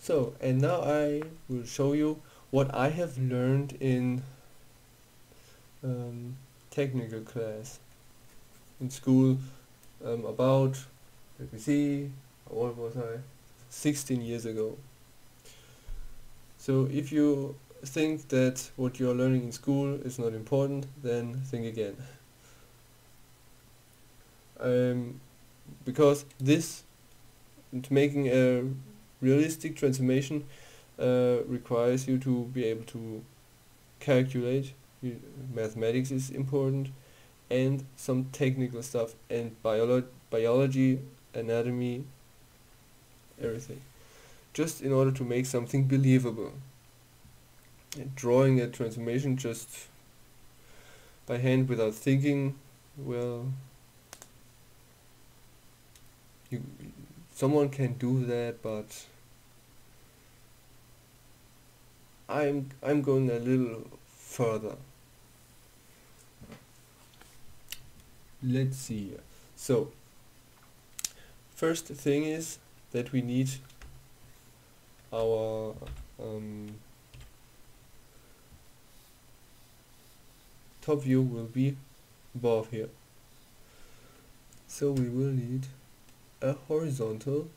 So, and now I will show you what I have learned in um, technical class in school um, about, let me see, old was I? 16 years ago. So if you think that what you are learning in school is not important, then think again. Um, because this, making a realistic transformation uh, requires you to be able to calculate, you, mathematics is important, and some technical stuff, and biolo biology, anatomy, everything. Just in order to make something believable. And drawing a transformation just by hand without thinking, well, you, someone can do that, but I'm I'm going a little further. Let's see. So, first thing is that we need our um, top view will be above here. So we will need a horizontal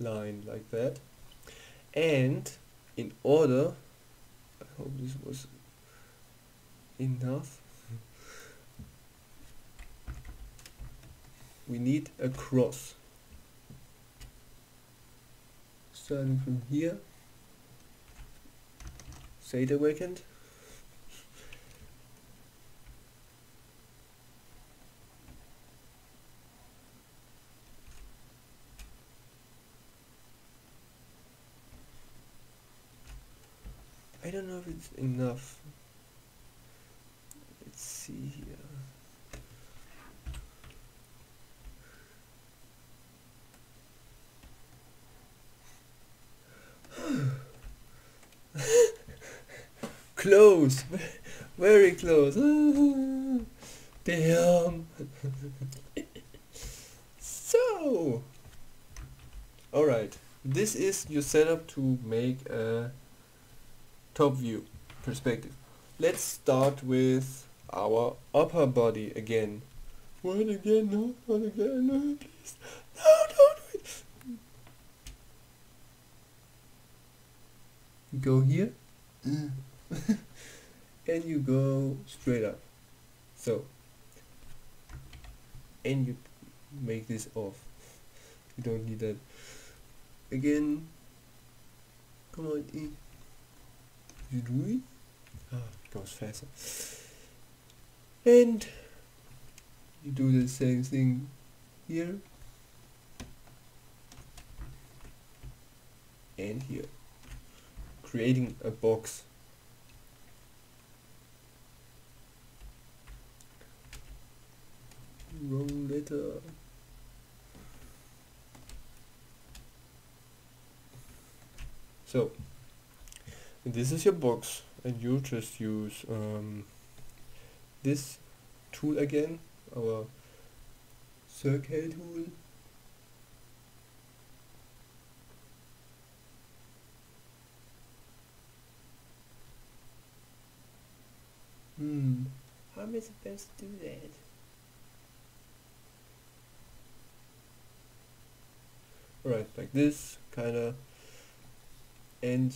line like that and in order I hope this was enough. We need a cross. Starting from here. State awakened I don't know if it's enough. Let's see here. close, very close. Damn. so, all right. This is your setup to make a top view perspective. Let's start with our upper body again. What again? No, not again. No, please. No, don't do it. Go here. Mm. and you go straight up. So, and you make this off. You don't need that. Again, come on, E do it ah, it goes faster and you do the same thing here. And here. Creating a box. Wrong letter so this is your box and you just use um, this tool again our circle tool. Hmm how am I supposed to do that? Alright, like this, kinda, and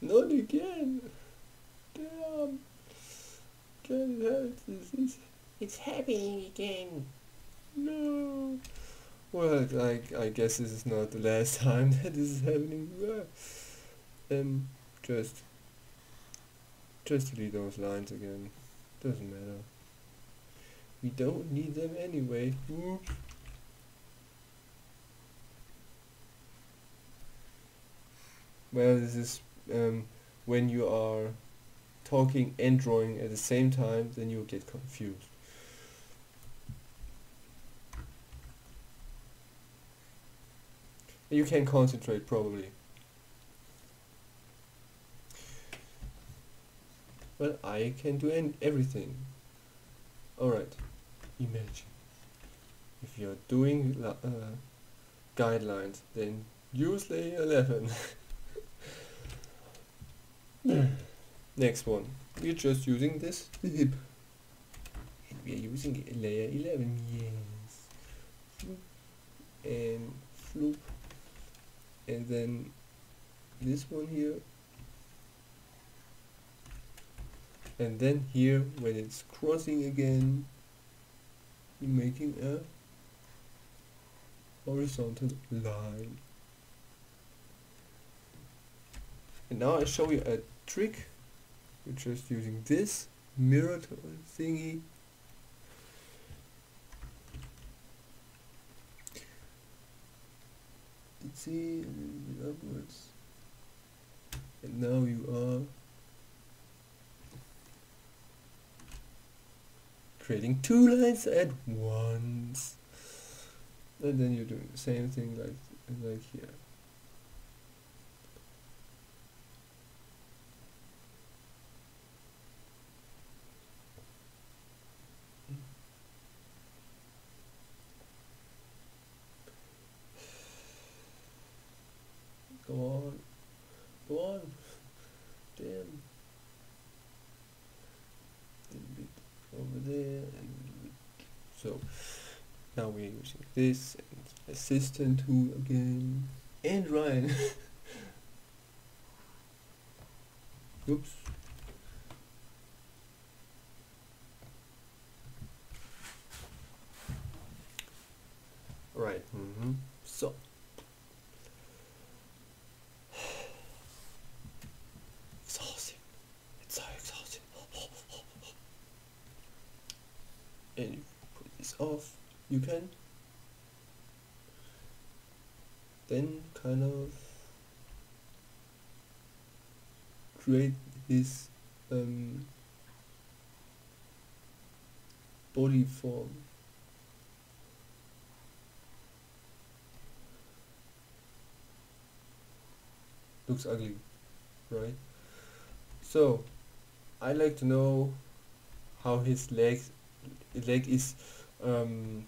Not again. Damn. Can't help this. It's, it's happening again. No. Well, I, I guess this is not the last time that this is happening. Um, just, just delete those lines again. Doesn't matter. We don't need them anyway. Well, this is um, when you are talking and drawing at the same time, then you get confused. You can concentrate probably. Well, I can do an everything. Alright, imagine if you're doing uh, guidelines, then use layer 11. Next one, we're just using this hip. And we're using layer 11, yes. And floop. And then this one here and then here when it's crossing again you're making a horizontal line and now I show you a trick we're just using this mirror thingy. Let's see a little bit upwards. And now you are creating two lines at once. And then you're doing the same thing like like here go on go on damn over there and so now we're using this assistant who again and Ryan. Oops. Right mm -hmm. so. Exhausting. It's so exhausting. And you put this off. You can then kind of create his um, body form. Looks ugly right? So I like to know how his legs leg is um,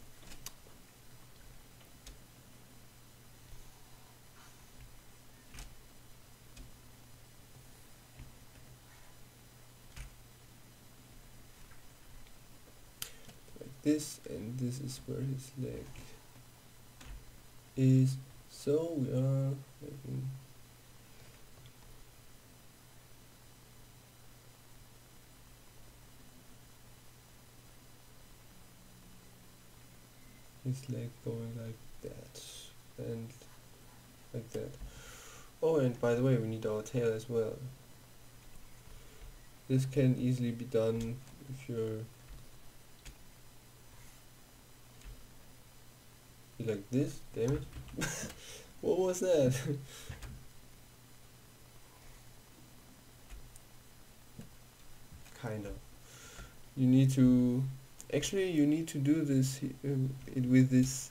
like this and this is where his leg is. So we are making his leg going like that and like that. Oh and by the way we need our tail as well. This can easily be done if you're like this? Damn it. What was that? Kind of you need to actually you need to do this um, with this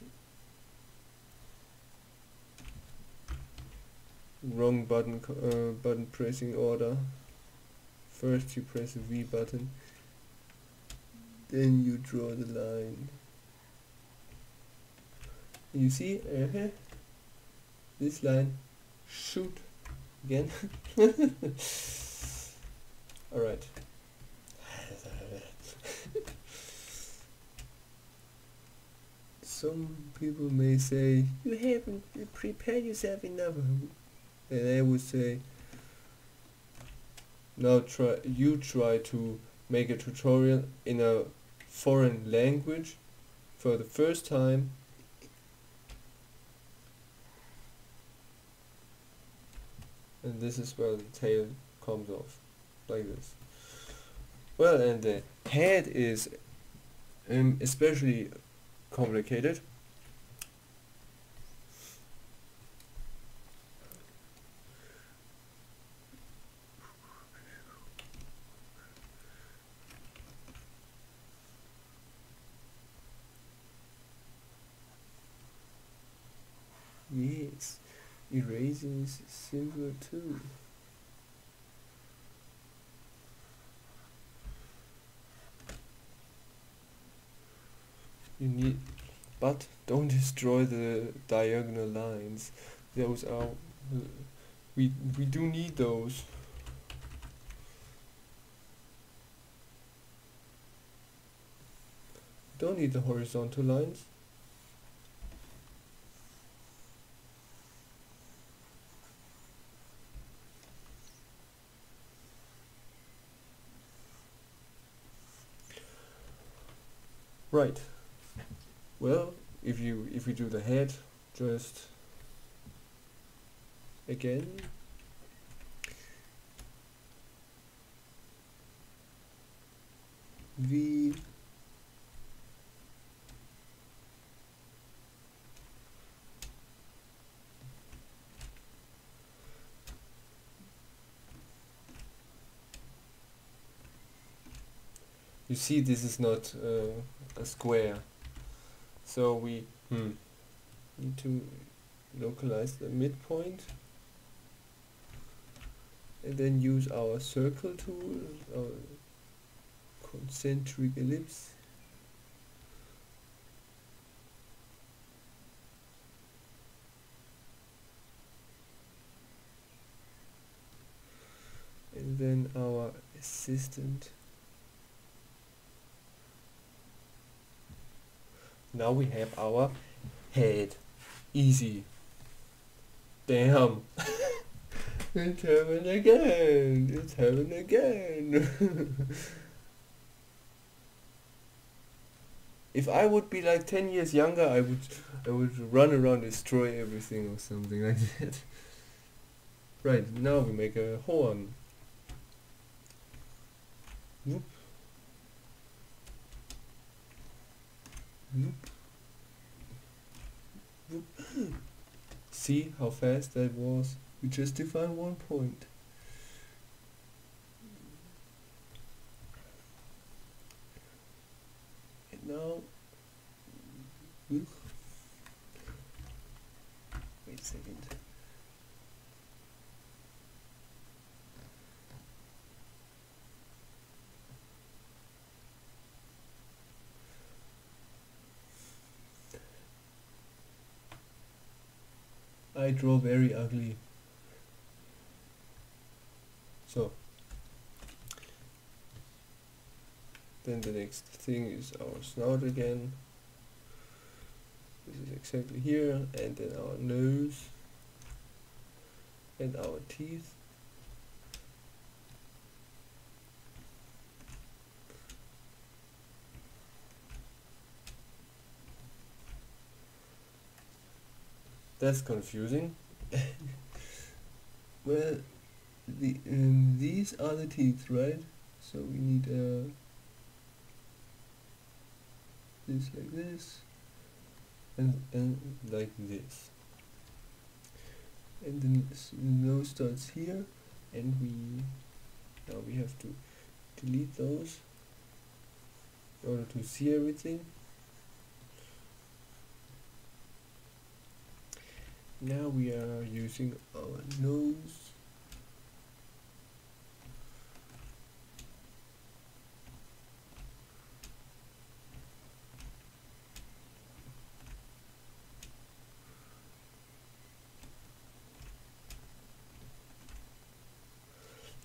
wrong button uh, button pressing order. First you press the V button. Then you draw the line you see uh -huh, this line shoot again. Alright some people may say you haven't prepared yourself enough. And I would say now try you try to make a tutorial in a foreign language for the first time and this is where the tail comes off like this well and the head is um, especially complicated. Silver 2. You need, but don't destroy the diagonal lines. Those are, we, we do need those. Don't need the horizontal lines. Right. Well if you if we do the head just again. V you see this is not uh, a square. So we hmm, need to localize the midpoint and then use our circle tool our concentric ellipse. And then our assistant now we have our head. Easy. Damn. It's happening again. It's happening again. If I would be like 10 years younger I would I would run around destroy everything or something like that. Right now we make a horn. Whoop. Whoop. Whoop. See how fast that was? We just defined one point. And now, wait a second. I draw very ugly. So then the next thing is our snout again. This is exactly here and then our nose and our teeth. That's confusing. well, the um, these are the teeth, right? So we need uh, this like this, and and like this. And then the nose starts here, and we now we have to delete those in order to see everything. Now we are using our nose.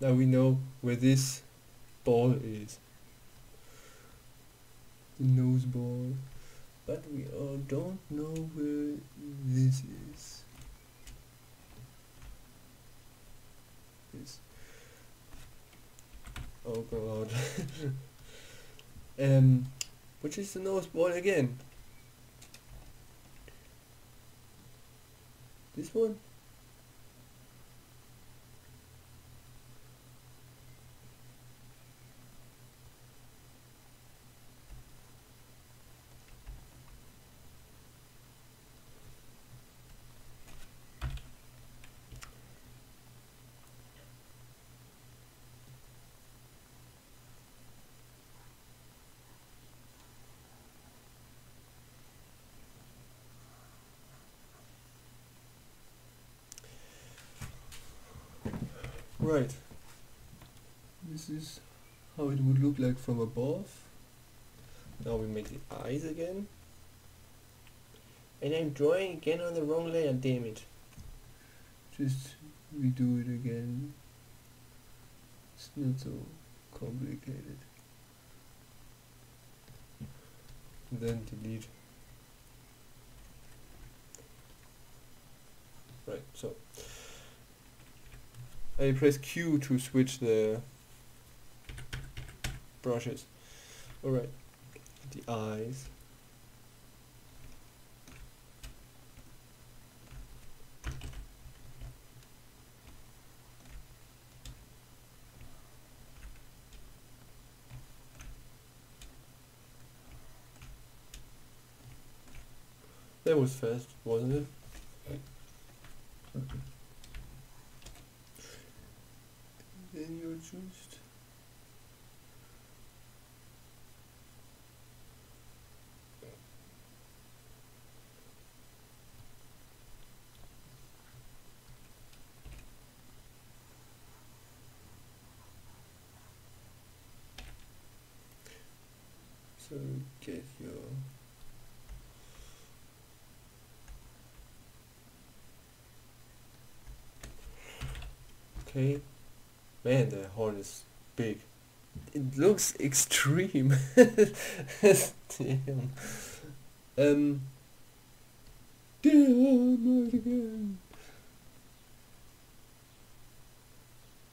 Now we know where this ball is. The nose ball. But we all don't know where this is. This. Oh god. um, which is the nose ball again? This one? Right. This is how it would look like from above. Now we make the eyes again. And I'm drawing again on the wrong layer, damn it. Just redo it again. It's not so complicated. Then delete. Right, so I press Q to switch the brushes. Alright, the eyes. That was fast, wasn't it? Then you just so get your okay man the horn is big. It looks extreme. Damn. Um damn again.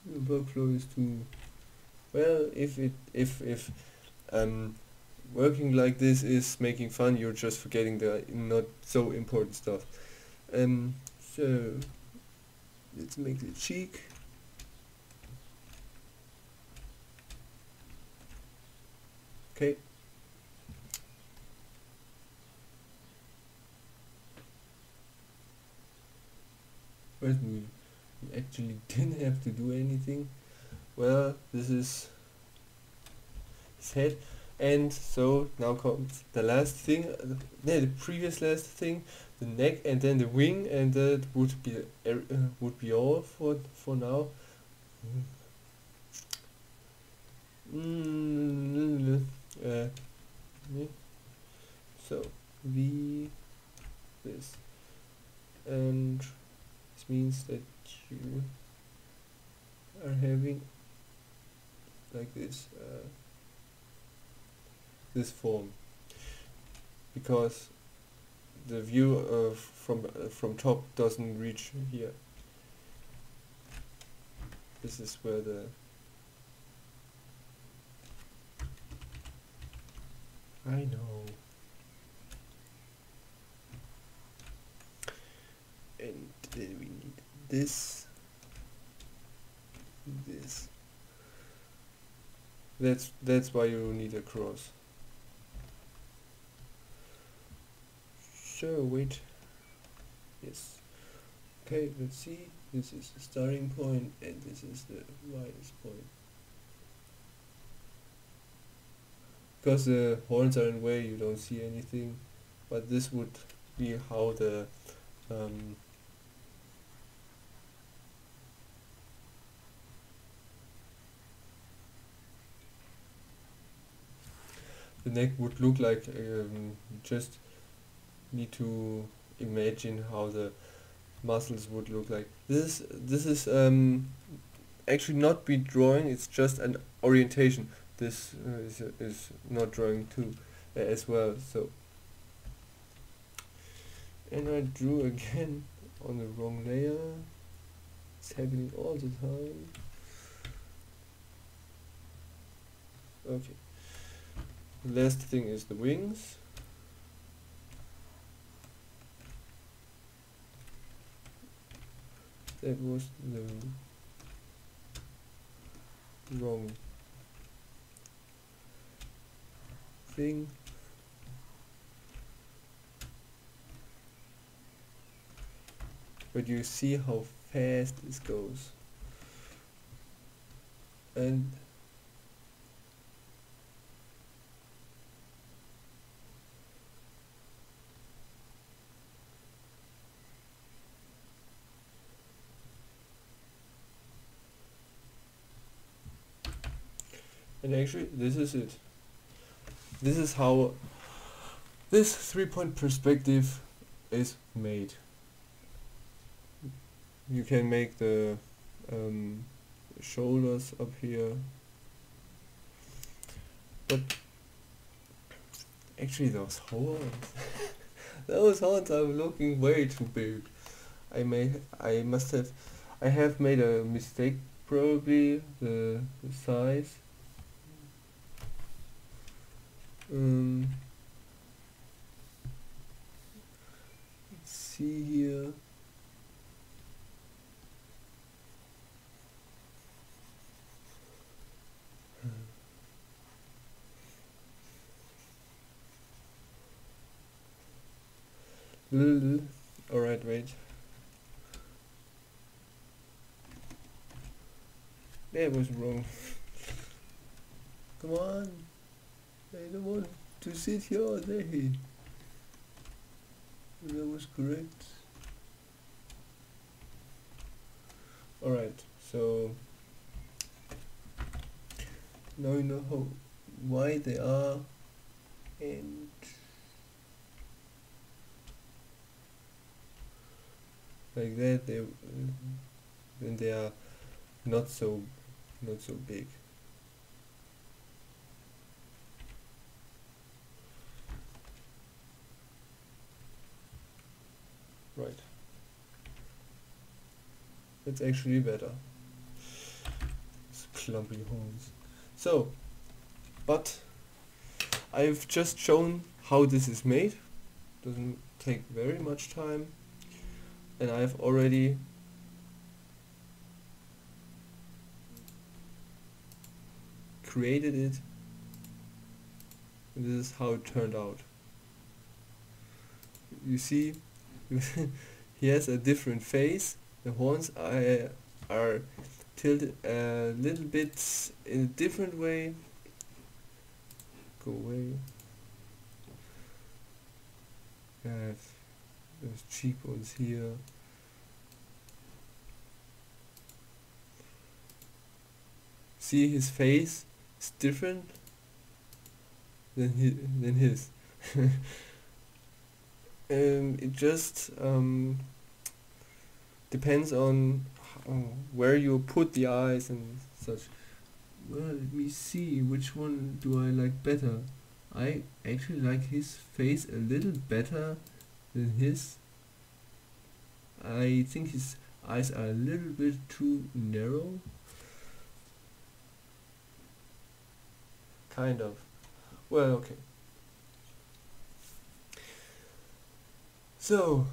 The workflow is too well if it if if um working like this is making fun you're just forgetting the not so important stuff. Um so let's make the cheek okay. Whereas we we actually didn't have to do anything well this is his head and so now comes the last thing uh, the, the previous last thing the neck and then the wing and that would be uh, would be all for for now. Mm, uh, so v this and this means that you are having like this uh, this form. Because the view of from uh, from top doesn't reach here. This is where the I know. And then we need this this. That's that's why you need a cross. So wait. Yes. Okay let's see. This is the starting point and this is the minus point because the horns are in way you don't see anything. But this would be how the um, the neck would look like um, just need to imagine how the muscles would look like. This this is um, actually not be drawing it's just an orientation this uh, is, is not drawing too uh, as well so. And I drew again on the wrong layer. It's happening all the time. Okay. Last thing is the wings. That was the wrong thing. But you see how fast this goes. And and actually this is it this is how this three point perspective is made. You can make the um, shoulders up here, but actually those horns, those horns are looking way too big. I may, I must have, I have made a mistake probably the, the size. Um, let's see here. Alright, wait. That was wrong. Come on. I don't want to sit here day. That was correct. Alright, so now you know how why they are and like that they when they are not so not so big right it's actually better. It's clumpy horns. So but I've just shown how this is made. Doesn't take very much time. And I've already created it. And this is how it turned out. You see he has a different face the horns are, are tilted a little bit in a different way. Go away. I have those cheekbones here. See his face is different than his, than his. um, it just um, depends on how, where you put the eyes and such. Well let me see which one do I like better? I actually like his face a little better than his. I think his eyes are a little bit too narrow. Kind of. Well okay. So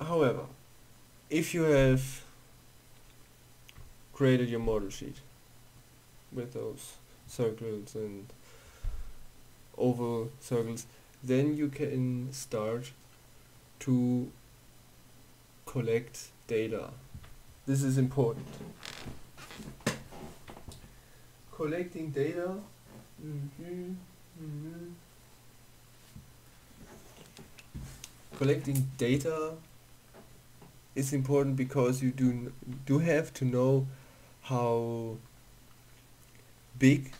however if you have created your model sheet with those circles and oval circles then you can start to collect data. This is important. Collecting data. Mm-hmm, mm-hmm. collecting data is important because you do do have to know how big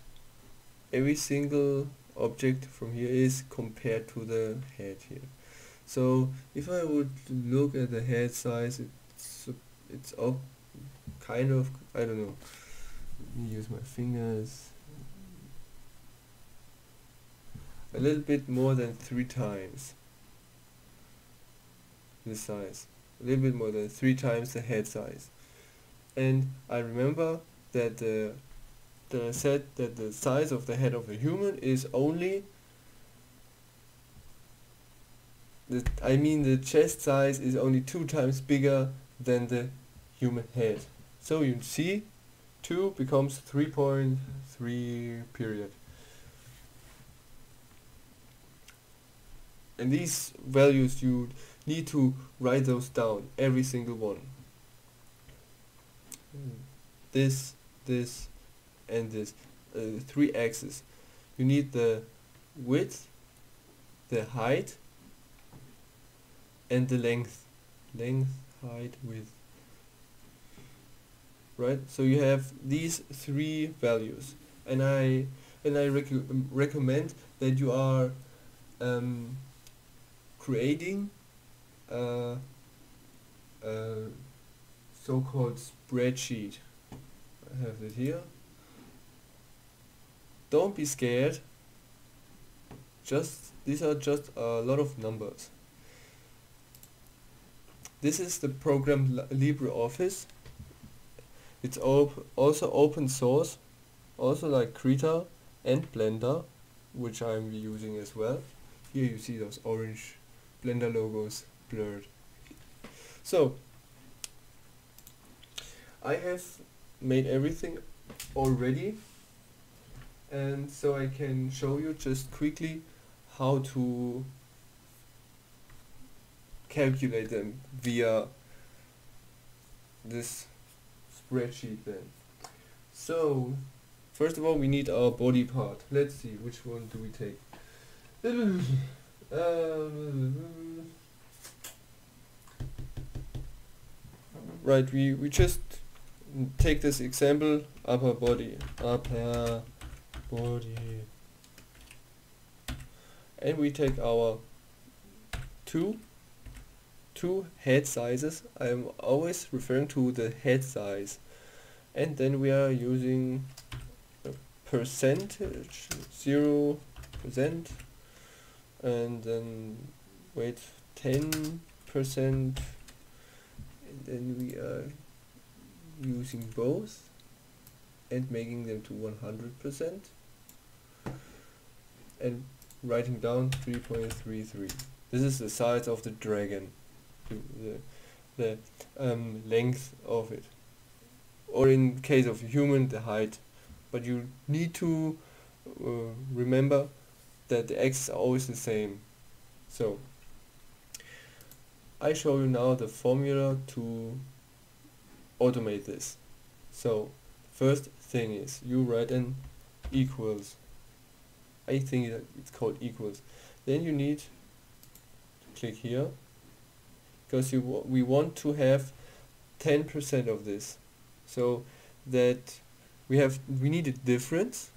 every single object from here is compared to the head here. So if I would look at the head size, it's it's up kind of I don't know. Let me use my fingers. A little bit more than three times the size. A little bit more than three times the head size. And I remember that the that I said that the size of the head of a human is only the I mean the chest size is only two times bigger than the human head. So you see 2 becomes 3.3 period. And these values you need to write those down, every single one. This, this, and this uh, three axes. You need the width, the height, and the length. Length, height, width. Right? So you have these three values, and I and I rec recommend that you are um, creating a, a so-called spreadsheet. I have it here. Don't be scared. Just these are just a lot of numbers. This is the program LibreOffice. It's op also open source, also like Krita and Blender, which I'm using as well. Here you see those orange Blender logos blurred. So, I have made everything already and so I can show you just quickly how to calculate them via this spreadsheet then. So, first of all we need our body part. Let's see, which one do we take? Um, right, we, we just take this example, upper body, upper body. And we take our two two head sizes. I'm always referring to the head size. And then we are using percentage, zero percent, and then wait, ten percent, and then we are using both and making them to 100% and writing down 3.33. This is the size of the dragon the, the um, length of it. Or in case of human the height. But you need to uh, remember that the x are always the same. So I show you now the formula to automate this. So first thing is you write an equals. I think it's called equals. Then you need to click here because you we want to have 10% of this. So that we have we need a difference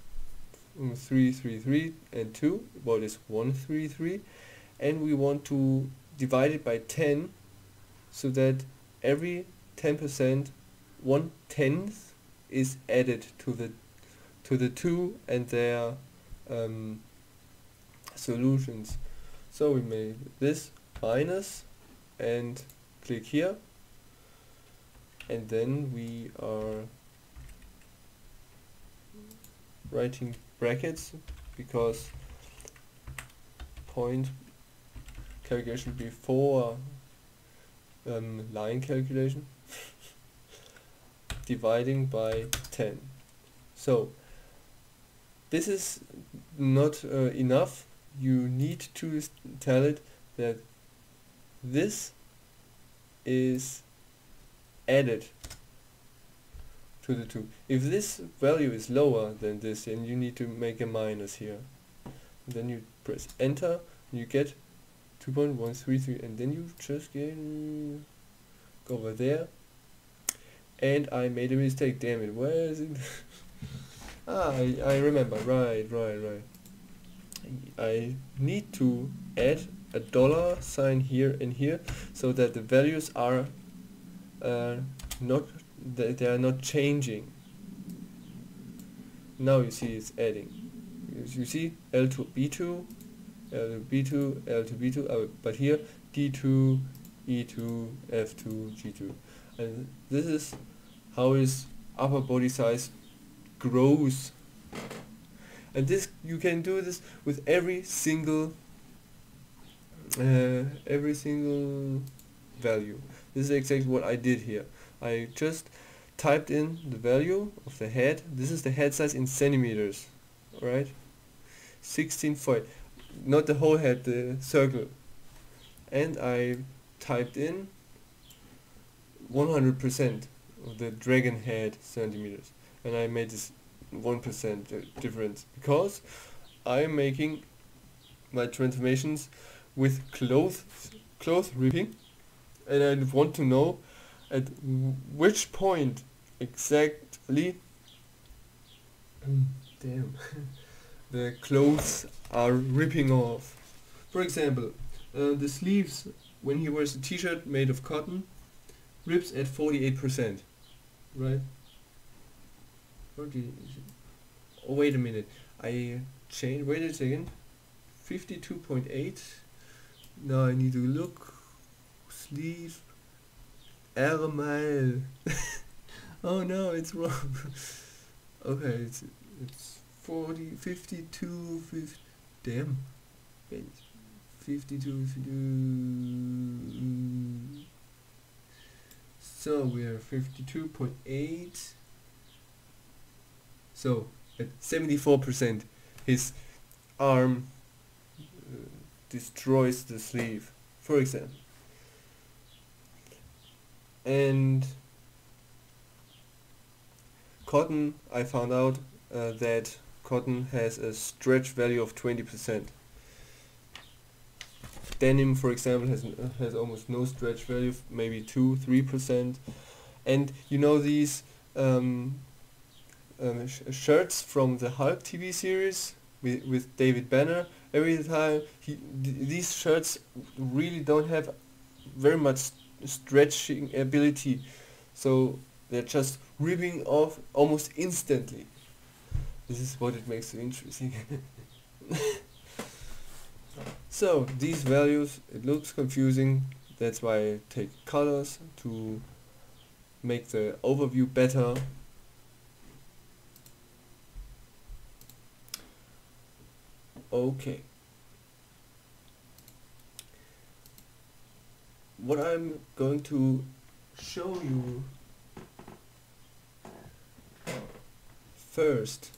um, 3 3 3 and 2 what is 1 3 3 and we want to divide it by 10 so that every 10% one tenth is added to the to the two and their um, solutions. So we made this minus and click here. And then we are writing brackets because point calculation before um, line calculation dividing by 10 so this is not uh, enough you need to tell it that this is added to the 2. If this value is lower than this, then you need to make a minus here. then you press enter, you get 2.133, and then you just get go over there. And I made a mistake, damn it, where is it? ah, I, I remember, right, right, right. I need to add a dollar sign here and here so that the values are uh, not they, they are not changing now you see it's adding you see L to B2 L to B2 L to B2 uh, but here D2 E2 F2 G2 and this is how his upper body size grows and this you can do this with every single uh, every single value. This is exactly what I did here. I just typed in the value of the head. This is the head size in centimeters, right? 16 foot, not the whole head, the circle. And I typed in 100% of the dragon head centimeters. And I made this 1% difference because I'm making my transformations with clothes cloth ripping and I want to know at which point exactly um, damn the clothes are ripping off. For example, uh, the sleeves when he wears a t-shirt made of cotton rips at 48%, right? Oh wait a minute, I changed, wait a second, 52.8, now I need to look, sleeve, Ärmel, oh no, it's wrong, okay, it's, it's 40, 52, 50, damn, wait, 52, 52, so we are 52.8, so at 74% his arm uh, destroys the sleeve, for example. And cotton, I found out uh, that cotton has a stretch value of 20%. Denim, for example, has uh, has almost no stretch value, maybe two, three percent. And you know these um, um, sh- shirts from the Hulk TV series with, with David Banner. Every time he th- these shirts really don't have very much stretching ability, so they're just ripping off almost instantly. This is what it makes so interesting. so these values, it looks confusing. That's why I take colors to make the overview better. Okay. What I'm going to show you first